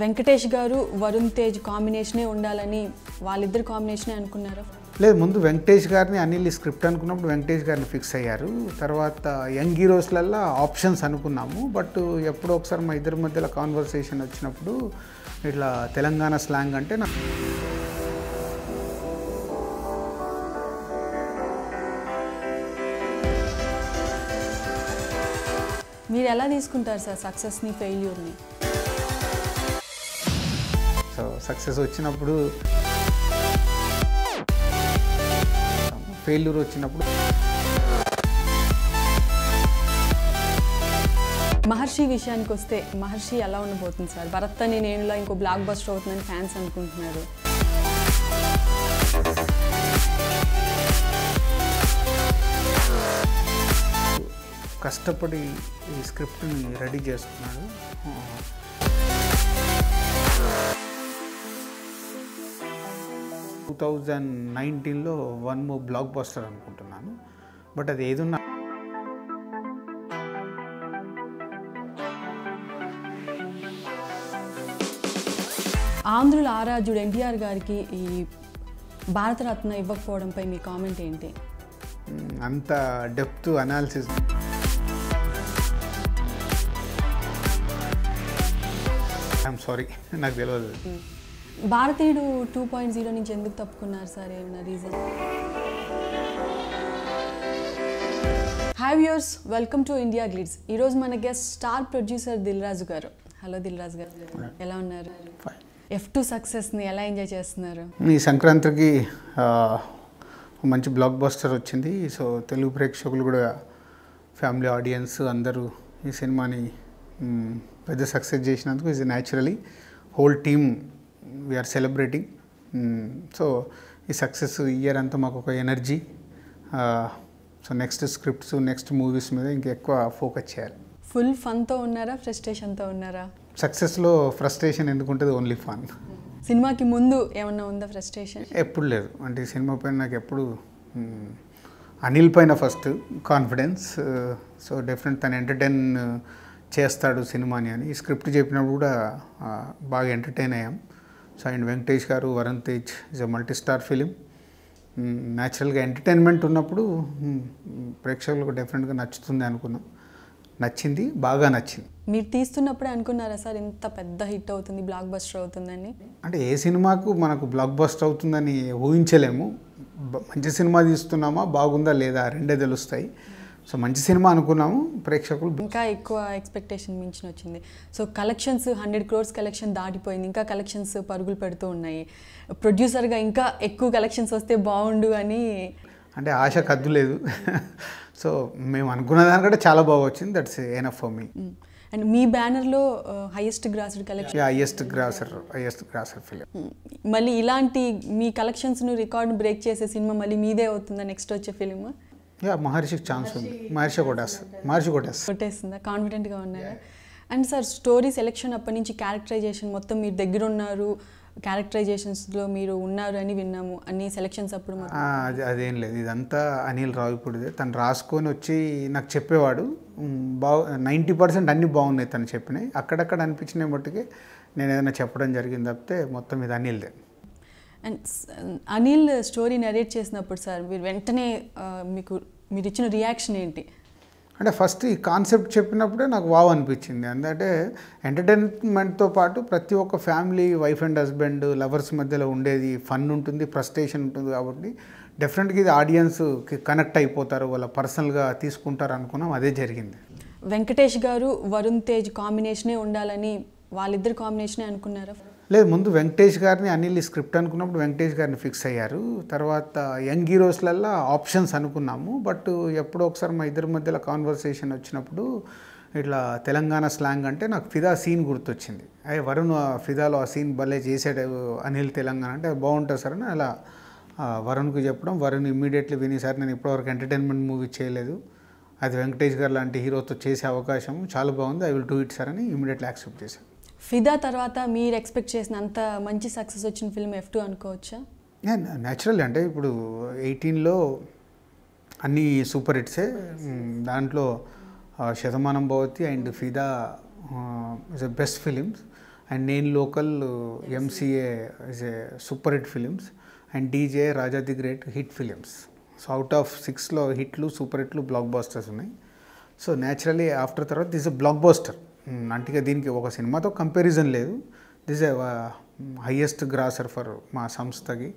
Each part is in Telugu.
వెంకటేష్ గారు వరుణ్ తేజ్ కాంబినేషనే ఉండాలని వాళ్ళిద్దరు కాంబినేషనే అనుకున్నారా? లేదు ముందు వెంకటేష్ గారిని అనిల్ స్క్రిప్ట్ అనుకున్నప్పుడు వెంకటేష్ గారిని ఫిక్స్ అయ్యారు. తర్వాత యంగ్ హీరోస్లల్లో ఆప్షన్స్ అనుకున్నాము. బట్ ఎప్పుడో ఒకసారి మా ఇద్దరి మధ్యలో కాన్వర్సేషన్ వచ్చినప్పుడు ఇట్లా తెలంగాణ స్లాంగ్ అంటే నాకు మీరు ఎలా తీసుకుంటారు సార్ సక్సెస్ని ఫెయిల్యూర్ని సక్సెస్ వచ్చినప్పుడు ఫెయిల్యూర్ వచ్చినప్పుడు. మహర్షి విషయానికి వస్తే మహర్షి ఎలా ఉండబోతుంది సార్? భరత్ అని నేనులా ఇంకో బ్లాక్ బస్టర్ అవుతుందని ఫ్యాన్స్ అనుకుంటున్నారు. కష్టపడి ఈ స్క్రిప్ట్ని రెడీ చేసుకున్నాడు. టూ థౌజండ్ నైన్టీన్లో వన్ మో బ్లాక్ బస్టర్ అనుకుంటున్నాను. బట్ అది ఏదున్నా ఆంధ్రుల ఆరాధ్యుడు ఎన్టీఆర్ గారికి ఈ భారతరత్న ఇవ్వకపోవడంపై మీ కామెంట్ ఏంటి? అంత డెప్త్ అనాలిసిస్. ఐఎమ్ సారీ నాకు తెలియదు భారతీయుడు టూ పాయింట్ జీరో నుంచి ఎందుకు తప్పుకున్నారు సార్? ఏమైనా reason hi viewers welcome to India Glitz ఈరోజు మన guest star producer Dil Raju గారు. హలో దిల్ రాజు గారు. ఎలా ఉన్నారు. ఎఫ్ టూ సక్సెస్ని ఎలా ఎంజాయ్ చేస్తున్నారు? ఈ సంక్రాంతికి మంచి బ్లాక్ బస్టర్ వచ్చింది. సో తెలుగు ప్రేక్షకులు కూడా ఫ్యామిలీ ఆడియన్స్ అందరూ ఈ సినిమాని పెద్ద సక్సెస్ చేసినందుకు ఇది naturally whole team we are celebrating so ఈ సక్సెస్ ఇయర్ అంతా మాకు ఒక energy so next scripts next movies మీద ఇంకా ఎక్కువ ఫోకస్ చేయాలి. ఫుల్ ఫన్తో ఉన్నారా? ఫ్రస్ట్రేషన్తో ఉన్నారా? సక్సెస్లో ఫ్రస్ట్రేషన్ ఎందుకు ఉంటుంది? ఓన్లీ ఫన్ సినిమాకి ముందు ఏమన్నా ఉందా ఫ్రస్ట్రేషన్ ఎప్పుడు లేదు. అంటే ఈ సినిమా పైన నాకు ఎప్పుడు అనిల్ పైన ఫస్ట్ కాన్ఫిడెన్స్ సో డెఫినెట్ తను ఎంటర్టైన్ చేస్తాడు సినిమాని అని. ఈ స్క్రిప్ట్ చెప్పినప్పుడు కూడా బాగా ఎంటర్టైన్ అయ్యాం. సో అండ్ వెంకటేష్ గారు Varun Tej is a multi star film న్యాచురల్గా ఎంటర్టైన్మెంట్ ఉన్నప్పుడు మ్, ప్రేక్షకులకు డెఫినెట్గా నచ్చుతుంది అనుకున్నాం. నచ్చింది బాగా నచ్చింది. మీరు తీస్తున్నప్పుడే అనుకున్నారా సార్ ఇంత పెద్ద హిట్ అవుతుంది బ్లాక్ బస్టర్ అవుతుందని? అంటే ఏ సినిమాకు మనకు బ్లాక్ బస్ట్ అవుతుందని ఊహించలేము. మంచి సినిమా తీస్తున్నామా బాగుందా లేదా రెండే తెలుస్తాయి. సో మంచి సినిమా అనుకున్నాము ప్రేక్షకులు ఇంకా ఎక్కువ ఎక్స్పెక్టేషన్ మించిన వచ్చింది. So collections hundred crores collection దాటిపోయింది. ఇంకా కలెక్షన్స్ పరుగులు పెడుతూ ఉన్నాయి. ప్రొడ్యూసర్గా ఇంకా ఎక్కువ కలెక్షన్స్ వస్తే బాగుండు అని అంటే ఆశ కద్దు లేదు. సో మేము అనుకున్న దానికంటే చాలా బాగా వచ్చింది. That's enough for me and మీ బ్యానర్లో highest grossed collection highest grosser highest grosser film మళ్ళీ ఇలాంటి మీ కలెక్షన్స్ను రికార్డ్ బ్రేక్ చేసే సినిమా మళ్ళీ మీదే అవుతుందా నెక్స్ట్ వచ్చే ఫిలిం యా మహర్షికి ఛాన్స్ ఉంది. మహర్షి కొట్టేస్తుంది మహర్షి కొట్టేస్తుంది? కొట్టేస్తుందా కాన్ఫిడెంట్గా ఉన్నారా? అండ్ సార్ స్టోరీ సెలెక్షన్ అప్పటి నుంచి క్యారెక్టరైజేషన్ మొత్తం మీరు దగ్గర ఉన్నారు క్యారెక్టరైజేషన్స్లో మీరు ఉన్నారు అని విన్నాము. అన్ని సెలెక్షన్స్ అప్పుడు అది అదేం లేదు. ఇదంతా అనిల్ రావిపూడిదే తను రాసుకొని వచ్చి నాకు చెప్పేవాడు. బాగు నైంటీ పర్సెంట్ అన్నీ బాగున్నాయి తను చెప్పినాయి అక్కడక్కడ అనిపించిన మట్టుకే నేను ఏదైనా చెప్పడం జరిగింది తప్పితే మొత్తం ఇది అనిల్దే. అండ్ అనిల్ స్టోరీ నరేట్ చేసినప్పుడు సార్ మీరు వెంటనే మీకు మీరు ఇచ్చిన రియాక్షన్ ఏంటి? అంటే ఫస్ట్ ఈ కాన్సెప్ట్ చెప్పినప్పుడే నాకు వావ్ అనిపించింది. ఎందుకంటే ఎంటర్టైన్మెంట్తో పాటు ప్రతి ఒక్క family wife and husband lovers మధ్యలో ఉండేది ఫన్ ఉంటుంది ఫ్రస్ట్రేషన్ ఉంటుంది కాబట్టి డెఫినెట్గా ఇది ఆడియన్స్కి కనెక్ట్ అయిపోతారు వాళ్ళ పర్సనల్గా తీసుకుంటారు అనుకున్నాం అదే జరిగింది. వెంకటేష్ గారు వరుణ్ తేజ్ కాంబినేషనే ఉండాలని వాళ్ళిద్దరు కాంబినేషనే అనుకున్నారా? లేదు ముందు వెంకటేష్ గారిని అనిల్ స్క్రిప్ట్ అనుకున్నప్పుడు వెంకటేష్ గారిని ఫిక్స్ అయ్యారు. తర్వాత యంగ్ హీరోస్లల్లో ఆప్షన్స్ అనుకున్నాము. బట్ ఎప్పుడో ఒకసారి మా ఇద్దరి మధ్యలో కాన్వర్సేషన్ వచ్చినప్పుడు ఇట్లా తెలంగాణ స్లాంగ్ అంటే నాకు ఫిదా సీన్ గుర్తొచ్చింది. అయ్యే వరుణ్ ఆ ఫిదాలో ఆ సీన్ భలే చేసాడు అనిల్ తెలంగాణ అంటే అది బాగుంటుంది సార్ అని అలా ఆ, వరుణ్కి చెప్పడం. వరుణ్ ఇమ్మీడియట్లీ విని సార్ నేను ఇప్పటివరకు ఎంటర్టైన్మెంట్ మూవీ చేయలేదు. అది వెంకటేష్ గారు లాంటి హీరోతో చేసే అవకాశం చాలా బాగుంది. I will do it sir అని ఇమీడియట్లీ యాక్సెప్ట్ చేశాను ఫిదా తర్వాత మీరు ఎక్స్పెక్ట్ చేసిన అంత మంచి సక్సెస్ వచ్చిన ఫిల్మ్ ఎఫ్ టూ అనుకోవచ్చా? న్యాచురల్ అంటే ఇప్పుడు ఎయిటీన్లో అన్ని సూపర్ హిట్సే దాంట్లో Shatamanam Bhavathi and Fidaa is a best films and Nenu local MCA is a super hit films and DJ Raja the great hit films so out of సిక్స్లో హిట్లు సూపర్ హిట్లు బ్లాక్ బాస్టర్స్ ఉన్నాయి. సో న్యాచురలీ ఆఫ్టర్ తర్వాత దిస్ ఎ బ్లాక్ బాస్టర్ అంటే దీనికి ఒక సినిమాతో కంపారిజన్ లేదు. This a highest grosser for మా సంస్థకి.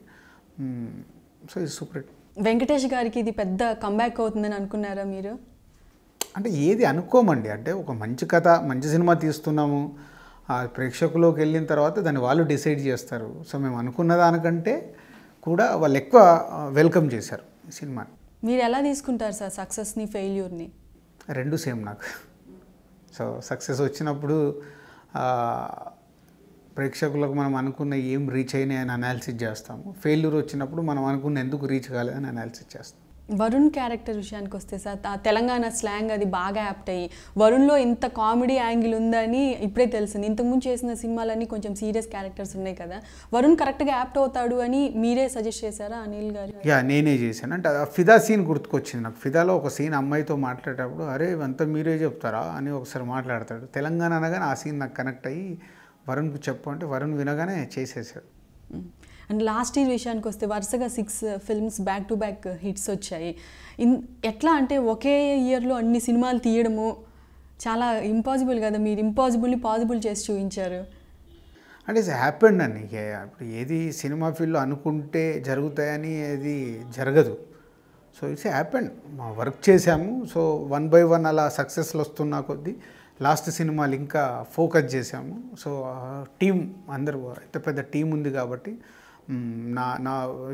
సో ఇది సూపర్ వెంకటేష్ గారికి ఇది పెద్ద కంబ్యాక్ అవుతుందని అనుకున్నారా మీరు? అంటే ఏది అనుకోమండి. అంటే ఒక మంచి కథ మంచి సినిమా తీస్తున్నాము. ఆ ప్రేక్షకులోకి వెళ్ళిన తర్వాత దాన్ని వాళ్ళు డిసైడ్ చేస్తారు. సో మేము అనుకున్న దానికంటే కూడా వాళ్ళు ఎక్కువ వెల్కమ్ చేశారు సినిమాని. మీరు ఎలా తీసుకుంటారు సార్ సక్సెస్ని ఫెయిల్యూర్ని రెండు సేమ్ నాకు. సో సక్సెస్ వచ్చినప్పుడు ప్రేక్షకులకు మనం అనుకున్న ఏం రీచ్ అయినాయి అని అనాలిసిస్ చేస్తాము. ఫెయిల్యూర్ వచ్చినప్పుడు మనం అనుకున్న ఎందుకు రీచ్ కాలేదని అనాలిసిస్ చేస్తాం. వరుణ్ క్యారెక్టర్ విషయానికి వస్తే సార్ ఆ తెలంగాణ స్లాంగ్ అది బాగా యాప్ట్ అయ్యి వరుణ్లో ఇంత కామెడీ యాంగిల్ ఉందని ఇప్పుడే తెలిసింది ఇంతకుముందు చేసిన సినిమాలన్నీ కొంచెం సీరియస్ క్యారెక్టర్స్ ఉన్నాయి కదా. వరుణ్ కరెక్ట్గా యాప్ట్ అవుతాడు అని మీరే సజెస్ట్ చేశారా అనిల్ గారు? యా నేనే చేశాను. అంటే ఆ ఫిదా సీన్ గుర్తుకొచ్చింది నాకు. ఫిదాలో ఒక సీన్ అమ్మాయితో మాట్లాడేటప్పుడు అరే ఇవంతా మీరే చెప్తారా? అని ఒకసారి మాట్లాడతాడు. తెలంగాణ అనగానే ఆ సీన్ నాకు కనెక్ట్ అయ్యి వరుణ్కి చెప్పు అంటే వరుణ్ వినగానే చేసేసాడు. అండ్ లాస్ట్ ఇయర్ విషయానికి వస్తే వరుసగా six films back to back hits వచ్చాయి. ఇన్ ఎట్లా అంటే ఒకే ఇయర్లో అన్ని సినిమాలు తీయడము చాలా ఇంపాసిబుల్ కదా మీరు ఇంపాసిబుల్ని పాసిబుల్ చేసి చూపించారు. అంటే ఇట్స్ హ్యాపెండ్ అని ఇప్పుడు ఏది సినిమా ఫీల్డ్లో అనుకుంటే జరుగుతాయని అది జరగదు. సో ఇట్స్ హ్యాపెండ్ మా వర్క్ చేశాము. సో వన్ బై వన్ అలా సక్సెస్లు వస్తున్న కొద్దీ లాస్ట్ సినిమాలు ఇంకా ఫోకస్ చేశాము. సో టీం అందరూ ఎంత పెద్ద టీం ఉంది కాబట్టి నా నా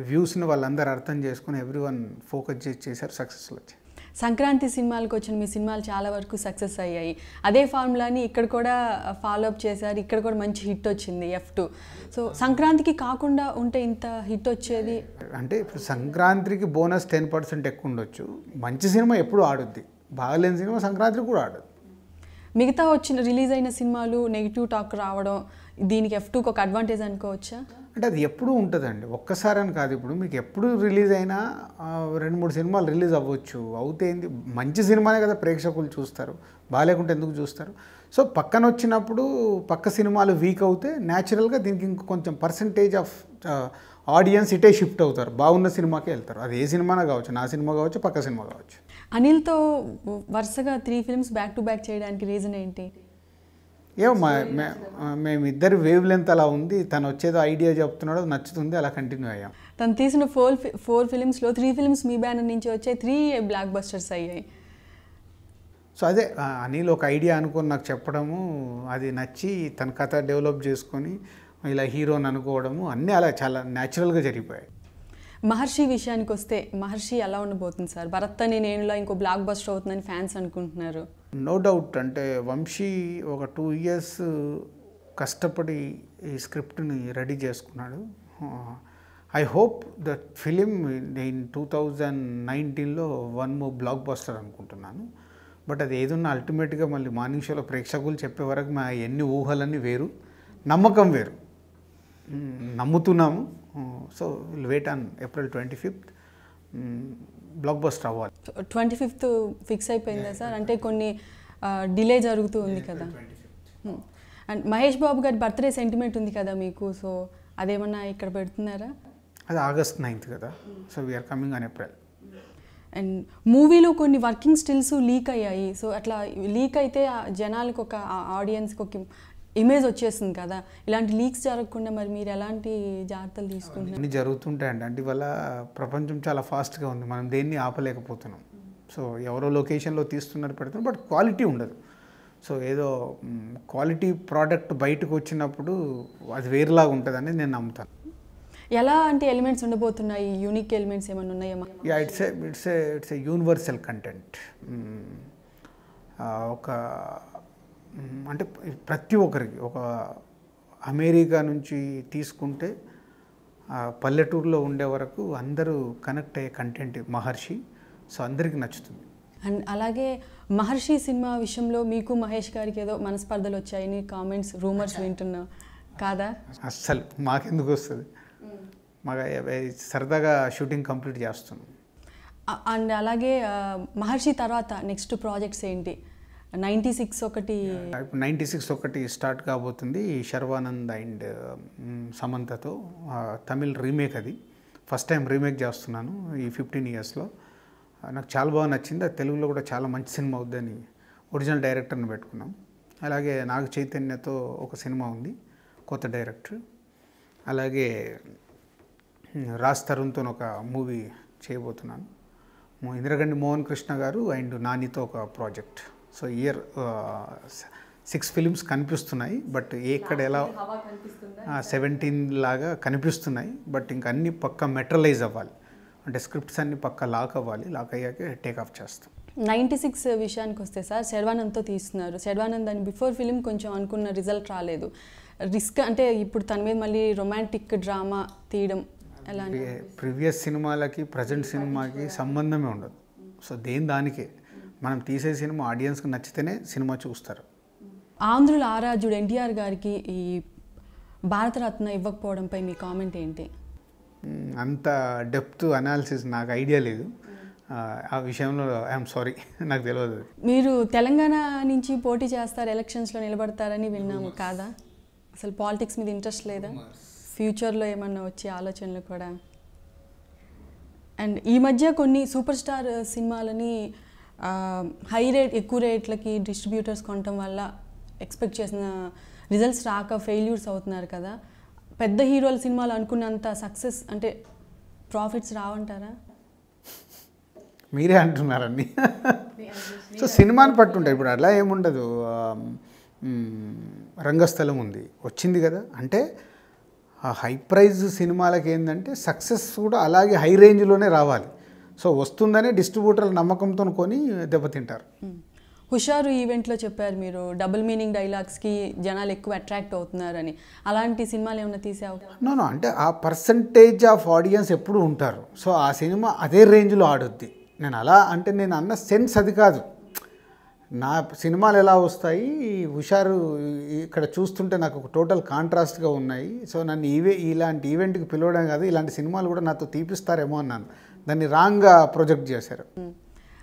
వ్యూస్ని వాళ్ళందరూ అర్థం చేసుకుని ఎవ్రీ వన్ ఫోకస్ చేసి చేశారు సక్సెస్లు వచ్చాయి సంక్రాంతి సినిమాలకు వచ్చిన మీ సినిమాలు చాలా వరకు సక్సెస్ అయ్యాయి. అదే ఫార్ములాని ఇక్కడ కూడా ఫాలో అప్ చేశారు. ఇక్కడ కూడా మంచి హిట్ వచ్చింది ఎఫ్ టూ సో సంక్రాంతికి కాకుండా ఉంటే ఇంత హిట్ వచ్చేది? అంటే ఇప్పుడు సంక్రాంతికి బోనస్ టెన్ పర్సెంట్ ఎక్కువ ఉండొచ్చు. మంచి సినిమా ఎప్పుడు ఆడుద్ది. బాగలేని సినిమా సంక్రాంతికి కూడా ఆడదు మిగతా వచ్చిన రిలీజ్ అయిన సినిమాలు నెగిటివ్ టాక్ రావడం దీనికి ఎఫ్ టూకి ఒక అడ్వాంటేజ్ అనుకోవచ్చా? అంటే అది ఎప్పుడూ ఉంటుందండి. ఒక్కసారి అని కాదు. ఇప్పుడు మీకు ఎప్పుడు రిలీజ్ అయినా రెండు మూడు సినిమాలు రిలీజ్ అవ్వచ్చు. అవుతే ఏంది మంచి సినిమానే కదా ప్రేక్షకులు చూస్తారు. బాగాలేకుంటే ఎందుకు చూస్తారు? సో పక్కన వచ్చినప్పుడు పక్క సినిమాలు వీక్ అవుతే న్యాచురల్గా దీనికి ఇంక కొంచెం పర్సంటేజ్ ఆఫ్ ఆడియన్స్ ఇటే షిఫ్ట్ అవుతారు. బాగున్న సినిమాకే వెళ్తారు. అది ఏ సినిమానా కావచ్చు నా సినిమా కావచ్చు పక్క సినిమా కావచ్చు. అనిల్తో వరుసగా three films back to back చేయడానికి రీజన్ ఏంటి? ఏమో మా మే- మేమిద్దరి వేవ్ లెంత్ అలా ఉంది. తను వచ్చేదో ఐడియా చెప్తున్నాడో నచ్చుతుంది అలా కంటిన్యూ అయ్యాం. తను తీసిన ఫోర్ ఫోర్ ఫిల్మ్స్లో త్రీ ఫిల్మ్స్ మీ బ్యానర్ నుంచి వచ్చాయి త్రీ బ్లాక్ బస్టర్స్ అయ్యాయి. సో అదే అనిల్ ఒక ఐడియా అనుకొని నాకు చెప్పడము అది నచ్చి తన కథ డెవలప్ చేసుకొని ఇలా హీరోని అనుకోవడము అన్నీ అలా చాలా న్యాచురల్గా జరిగిపోయాయి. మహర్షి విషయానికి వస్తే మహర్షి ఎలా ఉండబోతుంది సార్? భరత్ అని నేనులో ఇంకో బ్లాక్ బస్టర్ అవుతుందని ఫ్యాన్స్ అనుకుంటున్నారు. నో డౌట్ అంటే వంశీ ఒక టూ ఇయర్స్ uh, కష్టపడి ఈ స్క్రిప్ట్ని రెడీ చేసుకున్నాడు. ఐ హోప్ దట్ ఫిలిం నేను టూ థౌజండ్ నైన్టీన్లో వన్ మో బ్లాక్ బస్టర్ అనుకుంటున్నాను. బట్ అది ఏదున్నా అల్టిమేట్గా మళ్ళీ మార్నింగ్ షోలో ప్రేక్షకులు చెప్పే వరకు మా ఎన్ని ఊహలన్నీ వేరు నమ్మకం వేరు. నమ్ముతున్నాము. So will wait on April twenty fifth blockbuster అవ్వాలి ట్వంటీ ఫిఫ్త్ ఫిక్స్ అయిపోయిందా సార్? అంటే కొన్ని డిలే జరుగుతూ ఉంది కదా. అండ్ మహేష్ బాబు గారి బర్త్డే సెంటిమెంట్ ఉంది కదా మీకు? సో అదేమన్నా ఇక్కడ పెడుతున్నారా? అది ఆగస్ట్ నైన్త్ కదా. So we are coming on April and మూవీలో కొన్ని వర్కింగ్ స్టిల్స్ లీక్ అయ్యాయి. సో అట్లా లీక్ అయితే జనాలకు ఒక ఆడియన్స్కి ఒక ఇమేజ్ వచ్చేస్తుంది కదా. ఇలాంటి లీక్స్ జరగకుండా మరి మీరు ఎలాంటి జాగ్రత్తలు తీసుకుంటున్నారు? అన్నీ జరుగుతుంటాయండి. అంటే ఇవాళ ప్రపంచం చాలా ఫాస్ట్గా ఉంది. మనం దేన్ని ఆపలేకపోతున్నాం. సో ఎవరో లొకేషన్లో తీస్తున్నారు పెడుతున్నారు బట్ క్వాలిటీ ఉండదు. సో ఏదో క్వాలిటీ ప్రోడక్ట్ బయటకు వచ్చినప్పుడు అది వేరేలాగా ఉంటుందని నేను నమ్ముతాను. ఎలాంటి ఎలిమెంట్స్ ఉండబోతున్నాయి? యూనిక్ ఎలిమెంట్స్ ఏమైనా ఉన్నాయా? Yeah it's it's it's a universal content ఒక అంటే ప్రతి ఒక్కరికి ఒక అమెరికా నుంచి తీసుకుంటే పల్లెటూరులో ఉండే వరకు అందరూ కనెక్ట్ అయ్యే కంటెంట్ మహర్షి. సో అందరికీ నచ్చుతుంది. అండ్ అలాగే మహర్షి సినిమా విషయంలో మీకు మహేష్ గారికి ఏదో మనస్పర్ధలు వచ్చాయని కామెంట్స్ రూమర్స్ వింటున్నా. కాదా? అస్సలు మాకెందుకు వస్తుంది? మాకు సరదాగా షూటింగ్ కంప్లీట్ చేస్తున్నాం. అండ్ అలాగే మహర్షి తర్వాత నెక్స్ట్ ప్రాజెక్ట్స్ ఏంటి? నైంటీ సిక్స్ ఒకటి. నైంటీ సిక్స్ ఒకటి స్టార్ట్ కాబోతుంది శర్వానంద్ అండ్ సమంతతో తమిళ్ రీమేక్ అది. ఫస్ట్ టైం రీమేక్ చేస్తున్నాను ఈ ఫిఫ్టీన్ ఇయర్స్లో. నాకు చాలా బాగా నచ్చింది. అది తెలుగులో కూడా చాలా మంచి సినిమా అవుద్దని ఒరిజినల్ డైరెక్టర్ని పెట్టుకున్నాం. అలాగే నాగ చైతన్యతో ఒక సినిమా ఉంది కొత్త డైరెక్టర్. అలాగే రాజ్ తరుణ్తో ఒక మూవీ చేయబోతున్నాను. ఇంద్రగండి మోహన్ కృష్ణ గారు అండ్ నానితో ఒక project. So year six films కనిపిస్తున్నాయి బట్ ఎక్కడ ఎలా సెవెంటీన్ లాగా కనిపిస్తున్నాయి బట్ ఇంకా అన్ని పక్క మెటరలైజ్ అవ్వాలి. అంటే స్క్రిప్ట్స్ అన్ని పక్క లాక్ అవ్వాలి లాక్ అయ్యాక టేక్ ఆఫ్ చేస్తాం. నైంటీ సిక్స్ విషయానికి వస్తే సార్ శర్వానంద్తో తీస్తున్నారు. శర్వానంద్ అని బిఫోర్ ఫిలిం కొంచెం అనుకున్న రిజల్ట్ రాలేదు. రిస్క్ అంటే ఇప్పుడు తన మీద మళ్ళీ రొమాంటిక్ డ్రామా తీయడం ఎలా ప్రీవియస్ సినిమాలకి ప్రజెంట్ సినిమాకి సంబంధమే ఉండదు. సో దేని దానికే. మనం తీసే సినిమా ఆడియన్స్కి నచ్చితేనే సినిమా చూస్తారు. ఆంధ్రుల ఆరాధ్యుడు ఎన్టీఆర్ గారికి ఈ భారతరత్న ఇవ్వకపోవడంపై మీ కామెంట్ ఏంటి? అంత డెప్త్ అనాలిసిస్ నాకు ఐడియా లేదు. ఆ, ఆ విషయంలో ఐఎమ్ సారీ నాకు తెలియదు మీరు తెలంగాణ నుంచి పోటీ చేస్తారు ఎలక్షన్స్లో నిలబడతారని విన్నాము కాదా? అసలు పాలిటిక్స్ మీద ఇంట్రెస్ట్ లేదా? ఫ్యూచర్లో ఏమన్నా వచ్చే ఆలోచనలు కూడా? అండ్ ఈ మధ్య కొన్ని సూపర్ స్టార్ సినిమాలని హై రేట్ ఎక్కువ రేట్లకి డిస్ట్రిబ్యూటర్స్ కొనటం వల్ల ఎక్స్పెక్ట్ చేసిన రిజల్ట్స్ రాక ఫెయిల్యూర్స్ అవుతున్నారు కదా. పెద్ద హీరోల సినిమాలు అనుకున్నంత సక్సెస్ అంటే ప్రాఫిట్స్ రావంటారా? మీరే అంటున్నారని సో సినిమాని పట్టుంటాయి. ఇప్పుడు అలా ఏముండదు. రంగస్థలం ఉంది. వచ్చింది కదా. అంటే ఆ హై ప్రైజ్ సినిమాలకి ఏంటంటే సక్సెస్ కూడా అలాగే హై రేంజ్లోనే రావాలి. సో వస్తుందని డిస్ట్రిబ్యూటర్ల నమ్మకంతో కొని దెబ్బతింటారు. హుషారు ఈవెంట్లో చెప్పారు మీరు డబుల్ మీనింగ్ డైలాగ్స్కి జనాలు ఎక్కువ అట్రాక్ట్ అవుతున్నారని. అలాంటి సినిమాలు ఏమైనా తీసే అవకాశం నో నో అంటే ఆ పర్సంటేజ్ ఆఫ్ ఆడియన్స్ ఎప్పుడు ఉంటారు. సో ఆ సినిమా అదే రేంజ్లో ఆడుద్ది. నేను అలా అంటే నేను అన్న సెన్స్ అది కాదు. నా సినిమాలు ఎలా వస్తాయి? హుషారు ఇక్కడ చూస్తుంటే నాకు ఒక టోటల్ కాంట్రాస్ట్గా ఉన్నాయి. సో నన్ను ఈవే ఇలాంటి ఈవెంట్కి పిలవడం కాదు ఇలాంటి సినిమాలు కూడా నాతో తీపిస్తారేమో అన్నాను. దాన్ని రాంగ్గా ప్రొజెక్ట్ చేశారు.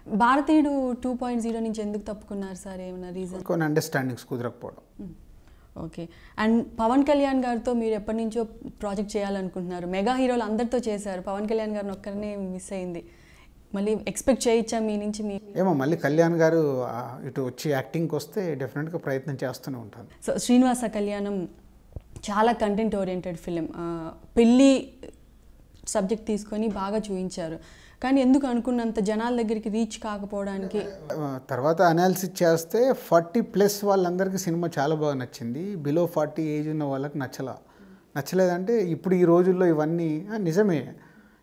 భారతీయుడు టూ పాయింట్ జీరో నుంచి ఎందుకు తప్పుకున్నారు సార్? ఏమైనా రీజన్ కొన్ని అండర్స్టాండింగ్స్ కుదరకపోవడం. ఓకే. అండ్ పవన్ కళ్యాణ్ గారితో మీరు ఎప్పటి నుంచో ప్రాజెక్ట్ చేయాలనుకుంటున్నారు. మెగా హీరోలు అందరితో చేశారు. పవన్ కళ్యాణ్ గారిని ఒక్కరినే మిస్ అయింది. మళ్ళీ ఎక్స్పెక్ట్ చేయొచ్చా మీ నుంచి మీ ఏమో మళ్ళీ కళ్యాణ్ గారు ఇటు వచ్చి యాక్టింగ్కి వస్తే డెఫినెట్గా ప్రయత్నం చేస్తూనే ఉంటాను. సో శ్రీనివాస కళ్యాణం చాలా కంటెంట్ ఓరియంటెడ్ ఫిలిం పెళ్ళి సబ్జెక్ట్ తీసుకొని బాగా చూపించారు కానీ ఎందుకు అనుకున్నంత జనాల దగ్గరికి రీచ్ కాకపోవడానికి? తర్వాత అనాలిసిస్ చేస్తే ఫార్టీ ప్లస్ వాళ్ళందరికీ సినిమా చాలా బాగా నచ్చింది. బిలో ఫార్టీ ఏజ్ ఉన్న వాళ్ళకి నచ్చలా. నచ్చలేదంటే ఇప్పుడు ఈ రోజుల్లో ఇవన్నీ నిజమే.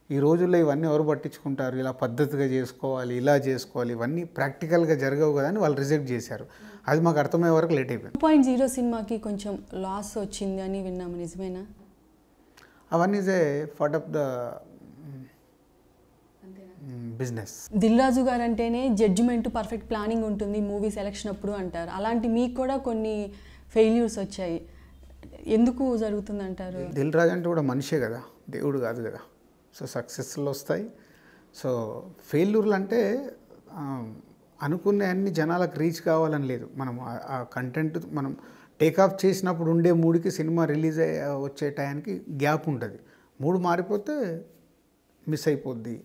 ఈ రోజుల్లో ఇవన్నీ ఎవరు పట్టించుకుంటారు? ఇలా పద్ధతిగా చేసుకోవాలి ఇలా చేసుకోవాలి ఇవన్నీ ప్రాక్టికల్గా జరగవు కదా అని వాళ్ళు రిజెక్ట్ చేశారు. అది మాకు అర్థమయ్యే వరకు లేట్ అయిపోయింది. టూ పాయింట్ జీరో సినిమాకి కొంచెం లాస్ వచ్చింది అని విన్నాము. నిజమేనా? అవన్నీ is a part of the business Dil Raju గారు అంటేనే జడ్జిమెంట్ పర్ఫెక్ట్ ప్లానింగ్ ఉంటుంది మూవీ సెలక్షన్ అప్పుడు అంటారు. అలాంటి మీకు కూడా కొన్ని ఫెయిల్యూర్స్ వచ్చాయి. ఎందుకు జరుగుతుంది అంటారు దిల్ రాజు అంటే కూడా మనిషే కదా దేవుడు కాదు కదా. సో సక్సెస్లు వస్తాయి. సో ఫెయిల్యూర్లు అంటే ఆ, అనుకునే అన్ని జనాలకు రీచ్ కావాలని లేదు. మనం ఆ కంటెంట్ మనం టేకాఫ్ చేసినప్పుడు ఉండే మూడుకి సినిమా రిలీజ్ అయ్యే వచ్చే టయానికి గ్యాప్ ఉంటుంది. మూడు మారిపోతే మిస్ అయిపోద్ది.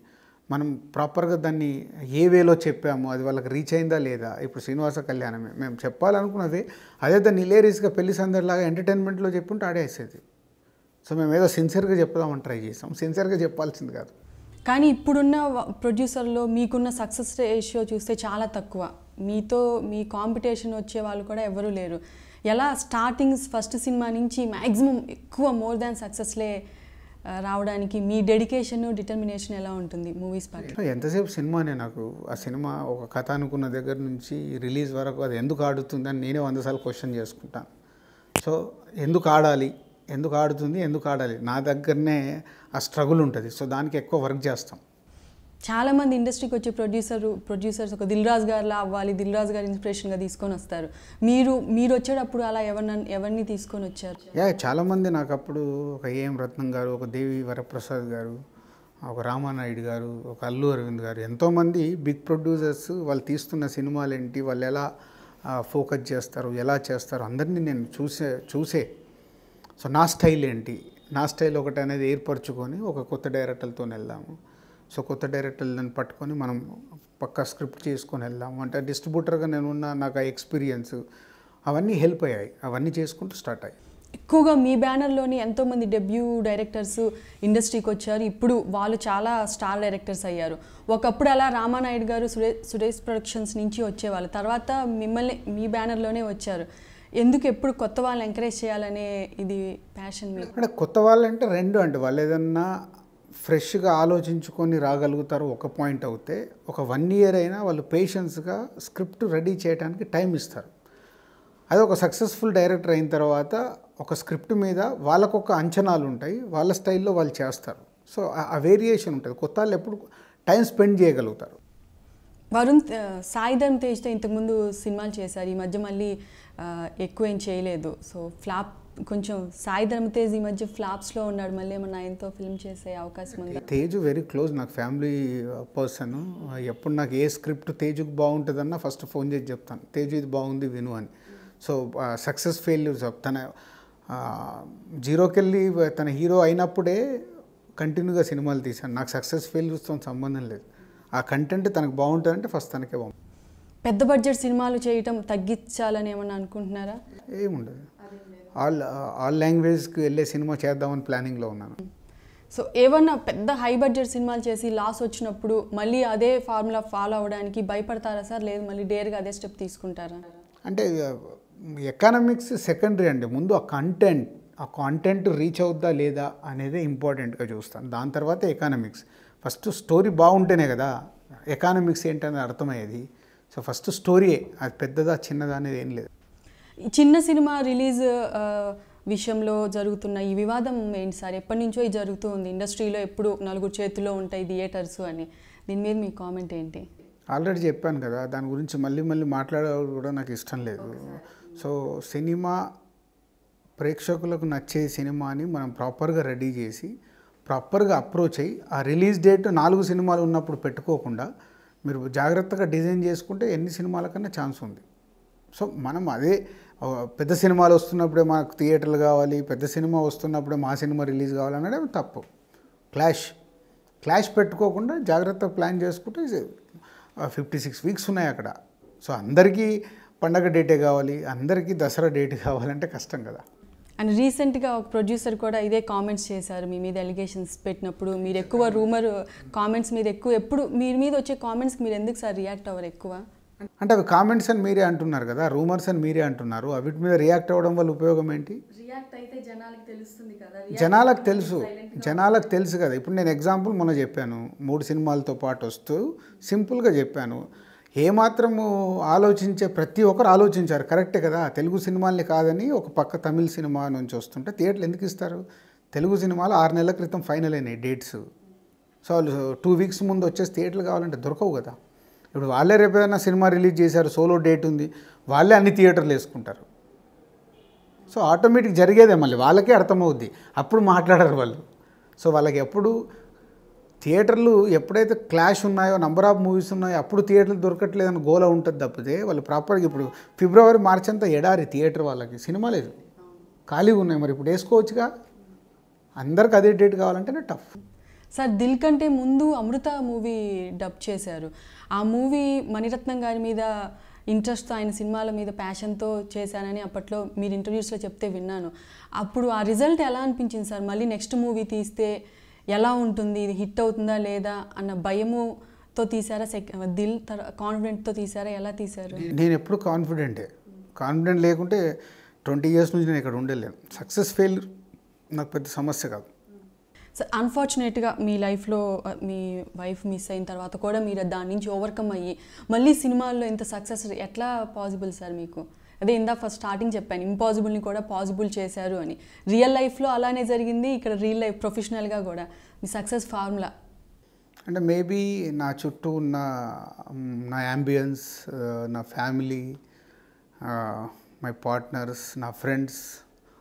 మనం ప్రాపర్గా దాన్ని ఏ వేలో చెప్పాము అది వాళ్ళకి రీచ్ అయిందా లేదా? ఇప్పుడు శ్రీనివాస కళ్యాణమే. మేము చెప్పాలనుకున్నది అదే దాన్ని ఇలేరీస్గా పెళ్ళి సందర్లాగా ఎంటర్టైన్మెంట్లో చెప్పుంటే ఆడేసేది సో మేము ఏదో సిన్సియర్గా చెప్దామని ట్రై చేసాం. సిన్సియర్గా చెప్పాల్సింది కాదు. కానీ ఇప్పుడున్న ప్రొడ్యూసర్లో మీకున్న సక్సెస్ రేషియో చూస్తే చాలా తక్కువ. మీతో మీ కాంపిటీషన్ వచ్చే వాళ్ళు కూడా ఎవరూ లేరు. ఎలా స్టార్టింగ్స్ ఫస్ట్ సినిమా నుంచి మ్యాక్సిమం ఎక్కువ మోర్ దాన్ సక్సెస్లే రావడానికి మీ డెడికేషన్ డిటర్మినేషన్ ఎలా ఉంటుంది మూవీస్ పట్ల ఎంతసేపు సినిమానే నాకు. ఆ సినిమా ఒక కథ అనుకున్న దగ్గర నుంచి రిలీజ్ వరకు అది ఎందుకు ఆడుతుంది అని నేనే వందసార్లు క్వశ్చన్ చేసుకుంటాను. సో ఎందుకు ఆడాలి? ఎందుకు ఆడుతుంది? ఎందుకు ఆడాలి? నా దగ్గరనే ఆ స్ట్రగుల్ ఉంటుంది. సో దానికి ఎక్కువ వర్క్ చేస్తాం. చాలామంది ఇండస్ట్రీకి వచ్చే ప్రొడ్యూసర్ ప్రొడ్యూసర్స్ ఒక దిల్ రాజు గారిలా అవ్వాలి దిల్ రాజు గారి ఇన్స్పిరేషన్గా తీసుకొని వస్తారు. మీరు మీరు వచ్చేటప్పుడు అలా ఎవరిని ఎవరిని తీసుకొని వచ్చారు? యా చాలామంది నాకు అప్పుడు ఒక ఏఎం రత్నం గారు ఒక దేవి వరప్రసాద్ గారు ఒక రామానాయుడు గారు ఒక అల్లు అరవింద్ గారు ఎంతోమంది బిగ్ ప్రొడ్యూసర్స్ వాళ్ళు తీస్తున్న సినిమాలు ఏంటి వాళ్ళు ఎలా ఫోకస్ చేస్తారు ఎలా చేస్తారు అందరినీ నేను చూసే చూసే. సో నా స్టైల్ ఏంటి నా స్టైల్ ఒకటి అనేది ఏర్పరచుకొని ఒక కొత్త డైరెక్టర్లతో వెళ్దాము. సో కొత్త డైరెక్టర్లను పట్టుకొని మనం పక్కా స్క్రిప్ట్ చేసుకొని వెళ్దాము. అంటే డిస్ట్రిబ్యూటర్గా నేను ఉన్న నాకు ఆ ఎక్స్పీరియన్స్ అవన్నీ హెల్ప్ అయ్యాయి. అవన్నీ చేసుకుంటూ స్టార్ట్ అయ్యాయి. ఎక్కువగా మీ బ్యానర్లోని ఎంతోమంది డెబ్యూ డైరెక్టర్స్ ఇండస్ట్రీకి వచ్చారు. ఇప్పుడు వాళ్ళు చాలా స్టార్ డైరెక్టర్స్ అయ్యారు. ఒకప్పుడు అలా రామానాయుడు గారు సురే సురేష్ ప్రొడక్షన్స్ నుంచి వచ్చేవాళ్ళు. తర్వాత మిమ్మల్ని మీ బ్యానర్లోనే వచ్చారు. ఎందుకు ఎప్పుడు కొత్త వాళ్ళని ఎంకరేజ్ చేయాలనే ఇది ప్యాషన్ మీకు? అంటే కొత్త వాళ్ళంటే రెండు అంటే వాళ్ళు ఏదన్నా ఫ్రెష్గా ఆలోచించుకొని రాగలుగుతారు ఒక పాయింట్ అవుతే ఒక వన్ ఇయర్ అయినా వాళ్ళు పేషెన్స్గా స్క్రిప్ట్ రెడీ చేయడానికి టైం ఇస్తారు. అది ఒక సక్సెస్ఫుల్ డైరెక్టర్ అయిన తర్వాత ఒక స్క్రిప్ట్ మీద వాళ్ళకొక అంచనాలు ఉంటాయి వాళ్ళ స్టైల్లో వాళ్ళు చేస్తారు. సో ఆ- వేరియేషన్ ఉంటుంది. కొత్త వాళ్ళు ఎప్పుడు టైం స్పెండ్ చేయగలుగుతారు. వరుణ్ ఆ, సాయి తేజ్తో ఇంతకుముందు సినిమాలు చేశారు ఈ మధ్య మళ్ళీ ఎక్కువ ఏం చేయలేదు. సో ఫ్లాప్ కొంచెం సాయి ధర్మ తేజ్ ఈ మధ్య ఫ్లాప్స్లో ఉన్నాడు. మళ్ళీ ఏమన్నా ఆయనతో ఫిల్మ్ చేసే అవకాశం ఉంది? తేజు వెరీ క్లోజ్ నాకు ఫ్యామిలీ పర్సన్ uh, ఎప్పుడు నాకు ఏ స్క్రిప్ట్ తేజుకు బాగుంటుందన్నా ఫస్ట్ ఫోన్ చేసి చెప్తాను. తేజు ఇది బాగుంది విను అని. సో సక్సెస్ ఫెయిల్యూర్స్ తన జీరోకెళ్ళి జీరోకి వెళ్ళి తన హీరో అయినప్పుడే కంటిన్యూగా సినిమాలు తీశాను. నాకు సక్సెస్ ఫెయిల్యూర్స్తో సంబంధం లేదు. ఆ కంటెంట్ తనకు బాగుంటుందంటే ఫస్ట్ తనకే బాగుంటుంది. పెద్ద బడ్జెట్ సినిమాలు చేయటం తగ్గించాలని ఏమన్నా అనుకుంటున్నారా? ఏముండదు. ఆల్ ఆల్ లాంగ్వేజ్కి వెళ్ళే సినిమా చేద్దామని ప్లానింగ్లో ఉన్నాను. సో ఏమన్నా పెద్ద హై బడ్జెట్ సినిమాలు చేసి లాస్ వచ్చినప్పుడు మళ్ళీ అదే ఫార్ములా ఫాలో అవ్వడానికి భయపడతారా సార్? లేదు మళ్ళీ డేర్గా అదే స్టెప్ తీసుకుంటారా? అంటే ఎకనామిక్స్ సెకండరీ అండి. ముందు ఆ కంటెంట్ ఆ కాంటెంట్ రీచ్ అవుద్దా లేదా అనేది ఇంపార్టెంట్గా చూస్తాను. దాని తర్వాత ఎకనామిక్స్. ఫస్ట్ స్టోరీ బాగుంటేనే కదా ఎకనామిక్స్ ఏంటనేది అర్థమయ్యేది. సో ఫస్ట్ స్టోరీయే అది పెద్దదా చిన్నదా అనేది ఏం లేదు. చిన్న సినిమా రిలీజ్ విషయంలో జరుగుతున్న ఈ వివాదం ఏంటి సార్? ఎప్పటి నుంచో ఇది జరుగుతూ ఉంది. ఇండస్ట్రీలో ఎప్పుడు నలుగురు చేతిలో ఉంటాయి థియేటర్స్ అని. దీని మీద మీ కామెంట్ ఏంటి? ఆల్రెడీ చెప్పాను కదా దాని గురించి మళ్ళీ మళ్ళీ మాట్లాడడం కూడా నాకు ఇష్టం లేదు. సో సినిమా ప్రేక్షకులకు నచ్చే సినిమాని మనం ప్రాపర్గా రెడీ చేసి ప్రాపర్గా అప్రోచ్ అయ్యి ఆ రిలీజ్ డేట్ నాలుగు సినిమాలు ఉన్నప్పుడు పెట్టుకోకుండా మీరు జాగ్రత్తగా డిజైన్ చేసుకుంటే ఎన్ని సినిమాలకన్నా ఛాన్స్ ఉంది. సో మనం అదే పెద్ద సినిమాలు వస్తున్నప్పుడే మాకు థియేటర్లు కావాలి పెద్ద సినిమా వస్తున్నప్పుడే మా సినిమా రిలీజ్ కావాలనడం తప్పు. క్లాష్. క్లాష్ పెట్టుకోకుండా జాగ్రత్తగా ప్లాన్ చేసుకుంటే ఫిఫ్టీ సిక్స్ వీక్స్ ఉన్నాయి అక్కడ. సో అందరికీ పండగ డేటే కావాలి అందరికీ దసరా డేట్ కావాలంటే కష్టం కదా. అండ్ రీసెంట్గా ఒక ప్రొడ్యూసర్ కూడా ఇదే కామెంట్స్ చేశారు మీ మీద ఎలిగేషన్స్ పెట్టినప్పుడు. మీరు ఎక్కువ రూమర్ కామెంట్స్ మీద ఎక్కువ ఎప్పుడు మీ మీద వచ్చే కామెంట్స్కి మీరు ఎందుకు సార్ రియాక్ట్ అవ్వరు ఎక్కువ? అంటే అవి కామెంట్స్ అని మీరే అంటున్నారు కదా రూమర్స్ అని మీరే అంటున్నారు. అవిటి మీద రియాక్ట్ అవ్వడం వల్ల ఉపయోగం ఏంటి? రియాక్ట్ అయితే జనాలకు తెలుస్తుంది కదా. జనాలకు తెలుసు. జనాలకు తెలుసు కదా. ఇప్పుడు నేను ఎగ్జాంపుల్ మొన్న చెప్పాను. మూడు సినిమాలతో పాటు వస్తూ సింపుల్గా చెప్పాను. ఏమాత్రము ఆలోచించే ప్రతి ఒక్కరు ఆలోచించారు. కరెక్టే కదా. తెలుగు సినిమాల్ని కాదని ఒక పక్క తమిళ సినిమా నుంచి వస్తుంటే థియేటర్లు ఎందుకు ఇస్తారు? తెలుగు సినిమాలు ఆరు నెలల క్రితం ఫైనల్ అయినాయి డేట్స్ సో వాళ్ళు టూ వీక్స్ ముందు వచ్చేసి థియేటర్లు కావాలంటే దొరకవు కదా. ఇప్పుడు వాళ్ళే రేపు ఏదైనా సినిమా రిలీజ్ చేశారు సోలో డేట్ ఉంది వాళ్ళే అన్ని థియేటర్లు వేసుకుంటారు. సో ఆటోమేటిక్ జరిగేదే మళ్ళీ. వాళ్ళకే అర్థమవుద్ది. అప్పుడు మాట్లాడారు వాళ్ళు. సో వాళ్ళకి ఎప్పుడు థియేటర్లు ఎప్పుడైతే క్లాష్ ఉన్నాయో నంబర్ ఆఫ్ మూవీస్ ఉన్నాయో అప్పుడు థియేటర్లు దొరకట్లేదని గోల ఉంటుంది తప్పితే వాళ్ళు ప్రాపర్గా ఇప్పుడు ఫిబ్రవరి మార్చ్ అంతా ఎడారి థియేటర్ వాళ్ళకి. సినిమా లేదు. ఖాళీగా ఉన్నాయి మరి. ఇప్పుడు వేసుకోవచ్చుగా? అందరికి అదే డేట్ కావాలంటేనే టఫ్ సార్ దిల్ కంటే ముందు అమృత మూవీ డబ్ చేశారు. ఆ మూవీ మణిరత్నం గారి మీద ఇంట్రెస్ట్ ఆయన సినిమాల మీద ప్యాషన్తో చేశానని అప్పట్లో మీరు ఇంటర్వ్యూస్లో చెప్తే విన్నాను. అప్పుడు ఆ రిజల్ట్ ఎలా అనిపించింది సార్? మళ్ళీ నెక్స్ట్ మూవీ తీస్తే ఎలా ఉంటుంది? ఇది హిట్ అవుతుందా లేదా? అన్న భయముతో తీసారా? సెక్ దిల్ కాన్ఫిడెంట్తో తీసారా? ఎలా తీశారు నేను ఎప్పుడు కాన్ఫిడెంటే కాన్ఫిడెంట్ లేకుంటే ట్వంటీ ఇయర్స్ నుంచి నేను ఇక్కడ ఉండలేను. సక్సెస్ ఫెయిల్ నాకు పెద్ద సమస్య కాదు. సార్ అన్ఫార్చునేట్గా మీ లైఫ్లో మీ వైఫ్ మిస్ అయిన తర్వాత కూడా మీరు దాని నుంచి ఓవర్కమ్ అయ్యి మళ్ళీ సినిమాల్లో ఇంత సక్సెస్ ఎట్లా పాసిబుల్ సార్ మీకు? అదే ఇందా ఫస్ట్ స్టార్టింగ్ చెప్పాను ఇంపాసిబుల్ని కూడా పాసిబుల్ చేశారు అని. రియల్ లైఫ్లో అలానే జరిగింది ఇక్కడ రియల్ లైఫ్ ప్రొఫెషనల్గా కూడా. మీ సక్సెస్ ఫార్ములా అంటే మేబీ నా చుట్టూ ఉన్న నా యాంబియన్స్ నా ఫ్యామిలీ మై పార్ట్నర్స్ నా ఫ్రెండ్స్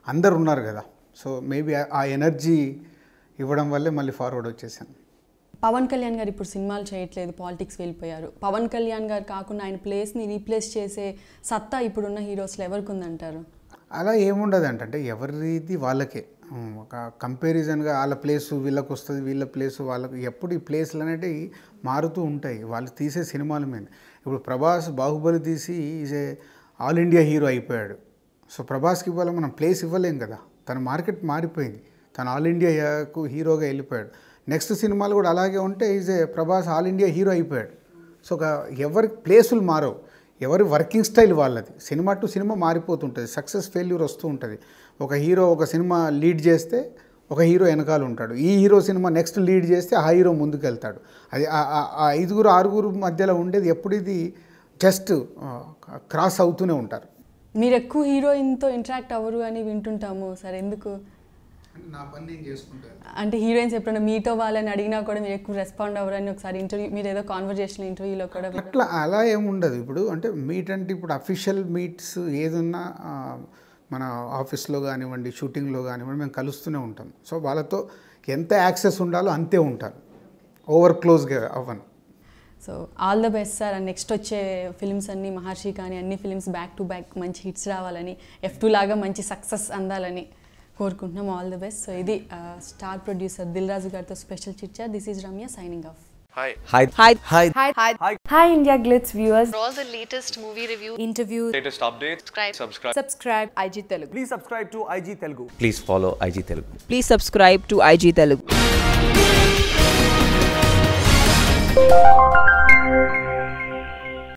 అందరు ఉన్నారు కదా. సో మేబీ ఆ ఎనర్జీ ఇవ్వడం వల్లే మళ్ళీ ఫార్వర్డ్ వచ్చేసాను. పవన్ కళ్యాణ్ గారు ఇప్పుడు సినిమాలు చేయట్లేదు పాలిటిక్స్ వెళ్ళిపోయారు. పవన్ కళ్యాణ్ గారు కాకుండా ఆయన ప్లేస్ని రీప్లేస్ చేసే సత్తా ఇప్పుడున్న హీరోస్లో ఎవరికి ఉందంటారు? అలా ఏముండదు అంటే ఎవరిది వాళ్ళకే. ఒక కంపారిజన్గా వాళ్ళ ప్లేస్ వీళ్ళకి వస్తుంది వీళ్ళ ప్లేస్ వాళ్ళకు. ఎప్పుడు ఈ ప్లేస్లు అనేటివి మారుతూ ఉంటాయి. వాళ్ళు తీసే సినిమాల మీద. ఇప్పుడు ప్రభాస్ బాహుబలి తీసి is a all India hero అయిపోయాడు. సో ప్రభాస్కి ఇవ్వాలి మనం ప్లేస్ ఇవ్వలేం కదా. తన మార్కెట్ మారిపోయింది. తను ఆల్ ఇండియాకు హీరోగా వెళ్ళిపోయాడు. నెక్స్ట్ సినిమాలు కూడా అలాగే ఉంటే is a Prabhas all India hero అయిపోయాడు. సో ఒక ఎవరి ప్లేసులు మారవు. ఎవరి వర్కింగ్ స్టైల్ వాళ్ళది. సినిమా టు సినిమా మారిపోతుంటుంది. సక్సెస్ ఫెయిల్యూర్ వస్తూ ఉంటుంది. ఒక హీరో ఒక సినిమా లీడ్ చేస్తే ఒక హీరో వెనకాల ఉంటాడు. ఈ హీరో సినిమా నెక్స్ట్ లీడ్ చేస్తే ఆ హీరో ముందుకెళ్తాడు. అది ఆ- ఆ ఐదుగురు ఆరుగురు మధ్యలో ఉండేది ఎప్పుడు ఇది జస్ట్ క్రాస్ అవుతూనే ఉంటారు. మీరు ఎక్కువ హీరోయిన్తో ఇంటరాక్ట్ అవ్వరు అని వింటుంటాము. సార్ ఎందుకు నా పని నేను చేసుకుంటాను అంటే హీరోయిన్స్ ఎప్పుడైనా మీతో వాళ్ళని అడిగినా కూడా మీరు ఎక్కువ రెస్పాండ్ అవ్వరని ఒకసారి ఇంటర్వ్యూ మీరు ఏదో కాన్వర్జేషన్ ఇంటర్వ్యూలో కూడా అట్లా అలా ఏమి ఉండదు. ఇప్పుడు అంటే మీట్ అంటే ఇప్పుడు అఫీషియల్ మీట్స్ ఏదున్నా మన ఆఫీస్లో కానివ్వండి షూటింగ్లో కానివ్వండి మేము కలుస్తూనే ఉంటాం. సో వాళ్ళతో ఎంత యాక్సెస్ ఉండాలో అంతే ఉంటాను ఓవర్ క్లోజ్గా అవ్వను. So all the best sir and next వచ్చే ఫిల్మ్స్ అన్ని మహర్షి కానీ అన్ని ఫిల్మ్స్ బ్యాక్ టు బ్యాక్ మంచి హిట్స్ రావాలని ఎఫ్ టూ లాగా మంచి సక్సెస్ అందాలని. కోరుకుంటున్నాం ఆల్ ద బెస్ట్ సో ఇది స్టార్ ప్రొడ్యూసర్ దిల్ రాజు గారితో special chitchat this is Ramya signing off Hi. Hi. Hi. Hi. Hi. Hi. Hi, India Glitz viewers. For all the latest movie reviews, Interviews. Latest updates. Subscribe. Subscribe. Subscribe IG Telugu. Please subscribe to IG Telugu. Please follow IG Telugu. Please subscribe to IG Telugu.